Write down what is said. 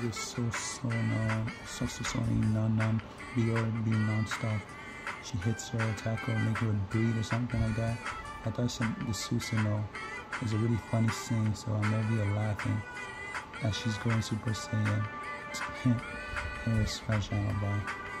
She's so so no so so non non be or be non-stop. She hits her tackle, make her breathe or something like that. I thought some the Susanoo is a really funny scene, so I'm over here laughing as she's going Super Saiyan. Anyways, on her bye.